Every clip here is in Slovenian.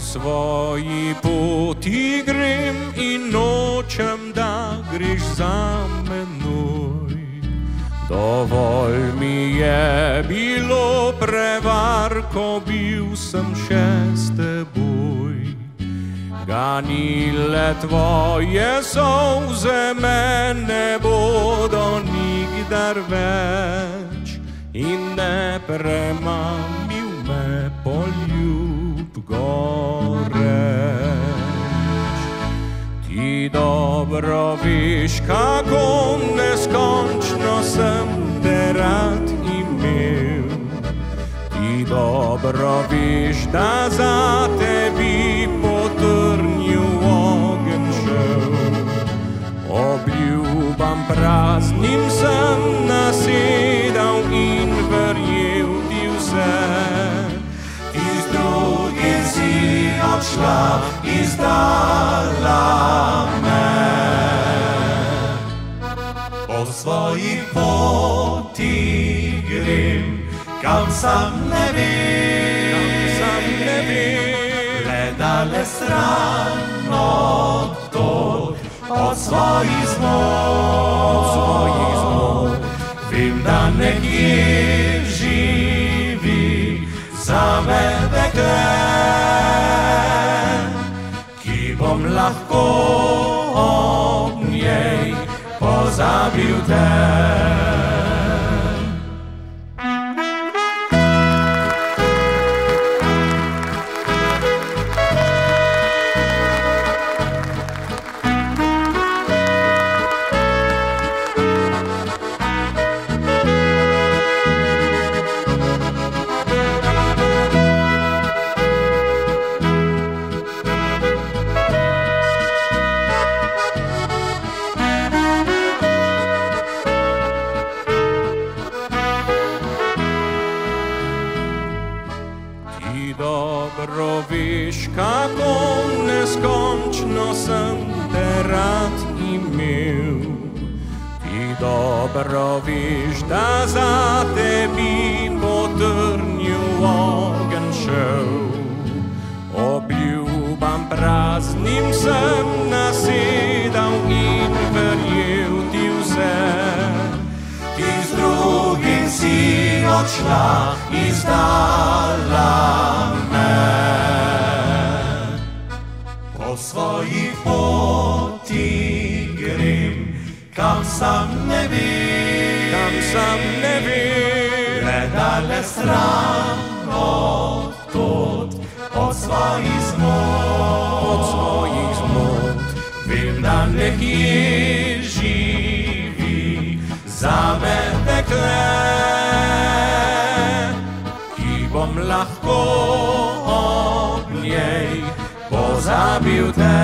svoji poti grem in nočem, da greš za menoj. Dovolj mi je bilo prevar, ko bil sem še s teboj. Ganile tvoje solze me ne bodo nikdar več in ne premamil me poljub goreč. Dobro veš, kako neskončno sem te rad imel. Ti dobro veš, da za odšla, izdala me. Po svoji poti grem, kam sam ne vem, Sam ne vem, Gledale stran od tod, od svojih zmot. Vem, da nekje živi za me bom lahko ob njej pozabil te. Dobro veš, kako neskončno sem te rad imel. Ti dobro veš, da za tebi potrnil ogen šel. Obljubam praznim sem nasedal in verjel ti vse. Ti z drugim si odšla, izdala Po svoji poti grem, kam sam ne vem, Kam sam ne vem, gledale stran od tod, od svojih zmot. od svojih zmot. Vem, da nekje živi za me dekle, ki bom lahko ob njej pozabil te.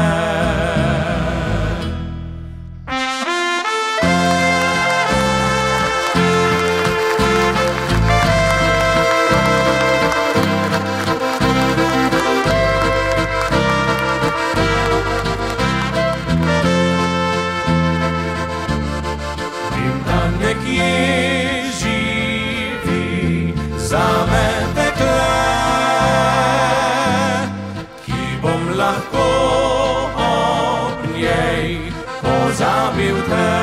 Ten.